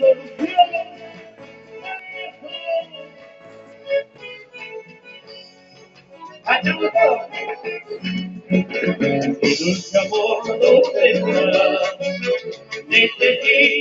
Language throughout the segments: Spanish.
Dulce amor, dulce amor desde ti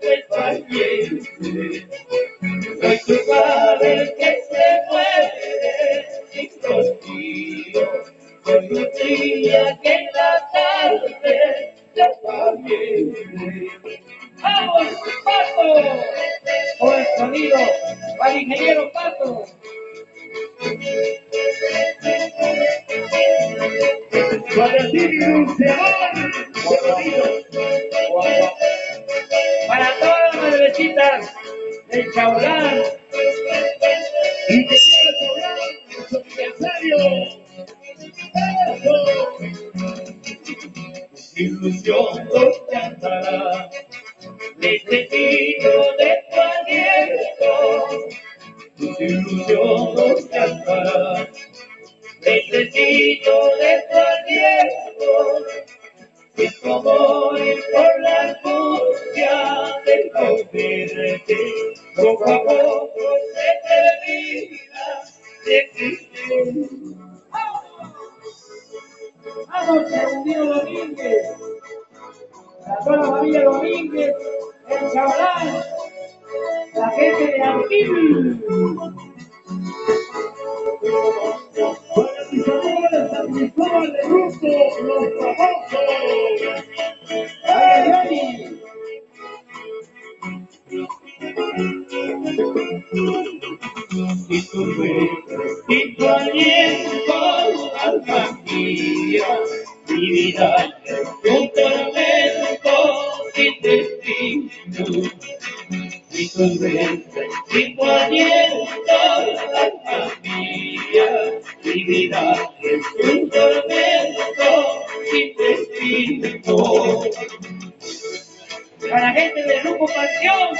del valiente. Soy tu padre que se muere sin contigo, con día que en la tarde te valiente. ¡Vamos, Pato! Por el sonido, para el ingeniero Pato. Para ti, un cebón, para todas las derechitas del Chaulán, ingeniero Chaulán, subsidiario, ilusión por cantará, necesito de tu aliento, tus ilusión por cantará, necesito de tu aliento, es como la zona familia Domínguez, el chaval, la gente de Arquín. Para mis amores, a mis de ruso, los vida es tu. Para la gente del grupo Pasión,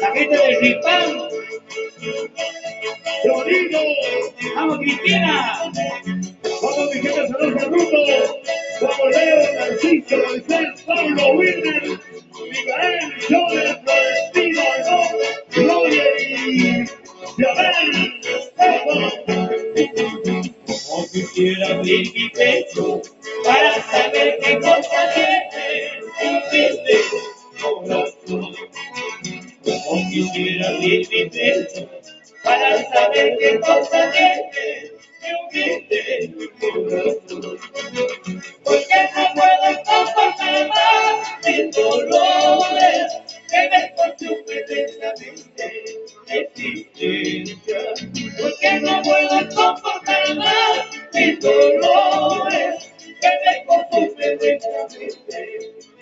la gente del Ripán, Rodrigo, vamos Cristina, vamos Vicente Salón Saludo, vamos Leo, Francisco, González, Pablo, Wilmer, Miguel, Joder, existencia, porque no puedo soportar más mis dolores que me consumen nuestra mente,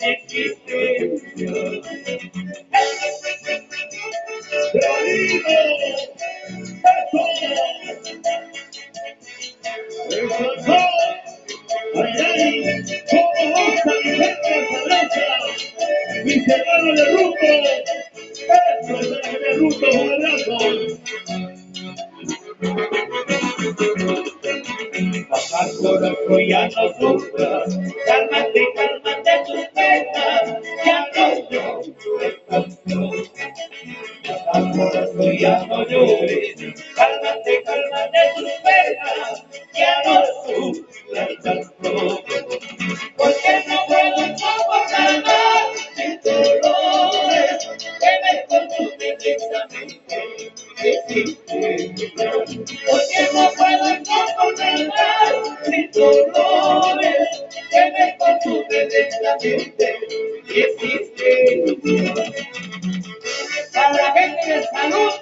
existencia. Papá Corocro ya no sufras, cálmate, cálmate tus penas, ya no llores tanto. Papá Corocro ya no llores, cálmate, cálmate tus penas, ya no sufras tanto. la gente y existe. Para la gente de salud,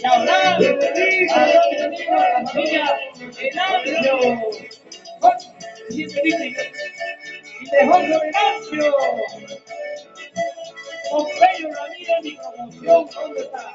Chaurán, Arroyo, la familia, el Ancio, y Tejón Ignacio, Pompeyo Ramírez, mi promoción, ¿dónde está?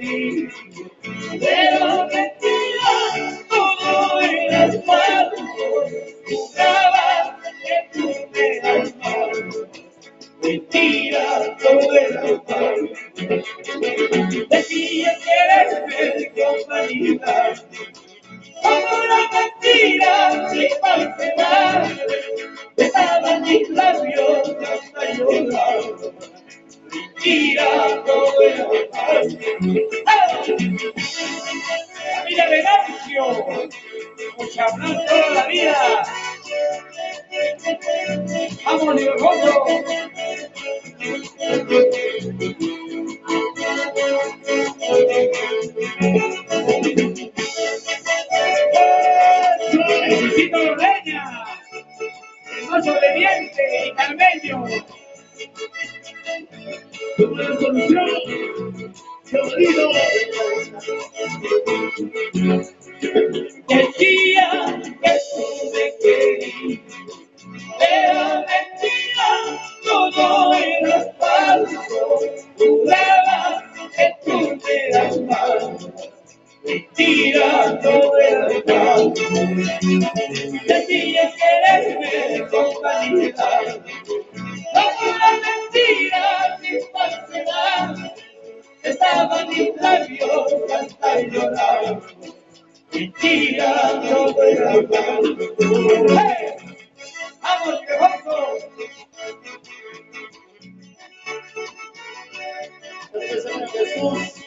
baby. toda la vida. Vamos, Nivergoso. El Luisito de el más obediente y carmeño. Tu gran solución, querido. llorar, mi tía no te ¡Hey! ¡Vamos, que vamos! Jesús.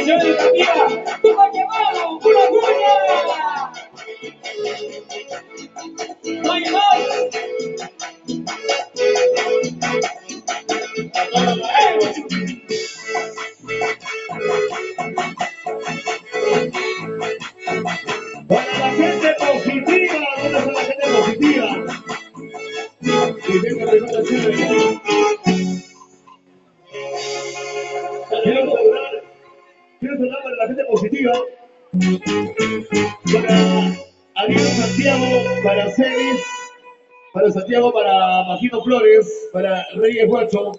señor y familia, una una. No la gente positiva, ¿dónde está la gente positiva? para Ariel Santiago, para Celis, para Santiago, para Magino Flores, para Reyes Guacho.